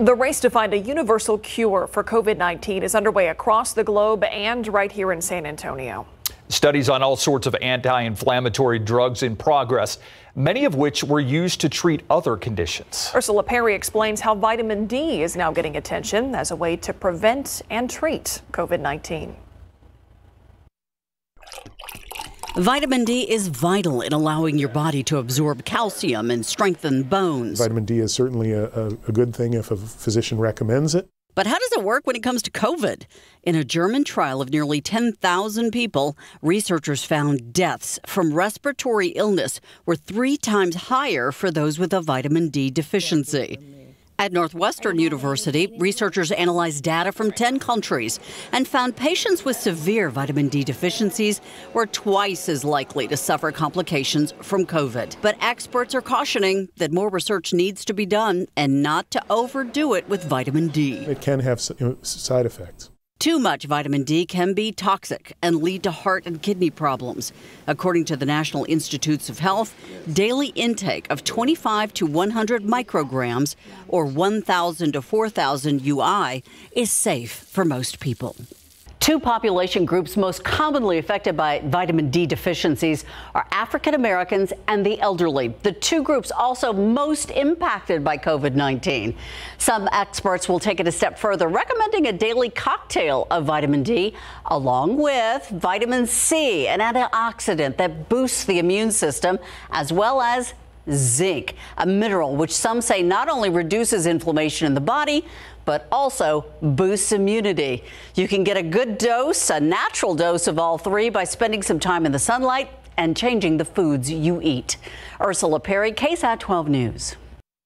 The race to find a universal cure for COVID 19 is underway across the globe and right here in San Antonio. Studies on all sorts of anti inflammatory drugs in progress, many of which were used to treat other conditions. Ursula Pari explains how vitamin D is now getting attention as a way to prevent and treat COVID 19. Vitamin D is vital in allowing your body to absorb calcium and strengthen bones. Vitamin D is certainly a, a, a, good thing if a physician recommends it. But how does it work when it comes to COVID? In a German trial of nearly 10,000 people, researchers found deaths from respiratory illness were three times higher for those with a vitamin D deficiency. At Northwestern University, researchers analyzed data from 10 countries and found patients with severe vitamin D deficiencies were twice as likely to suffer complications from COVID. But experts are cautioning that more research needs to be done and not to overdo it with vitamin D. It can have side effects. Too much vitamin D can be toxic and lead to heart and kidney problems. According to the National Institutes of Health, daily intake of 25 to 100 micrograms or 1,000 to 4,000 UI is safe for most people. Two population groups most commonly affected by vitamin D deficiencies are African Americans and the elderly, the two groups also most impacted by COVID 19. Some experts will take it a step further, recommending a daily cocktail of vitamin D along with vitamin C, an antioxidant that boosts the immune system, as well as zinc, a mineral which some say not only reduces inflammation in the body, but also boosts immunity. You can get a good dose, a natural dose of all three by spending some time in the sunlight and changing the foods you eat. Ursula Pari, KSAT 12 News.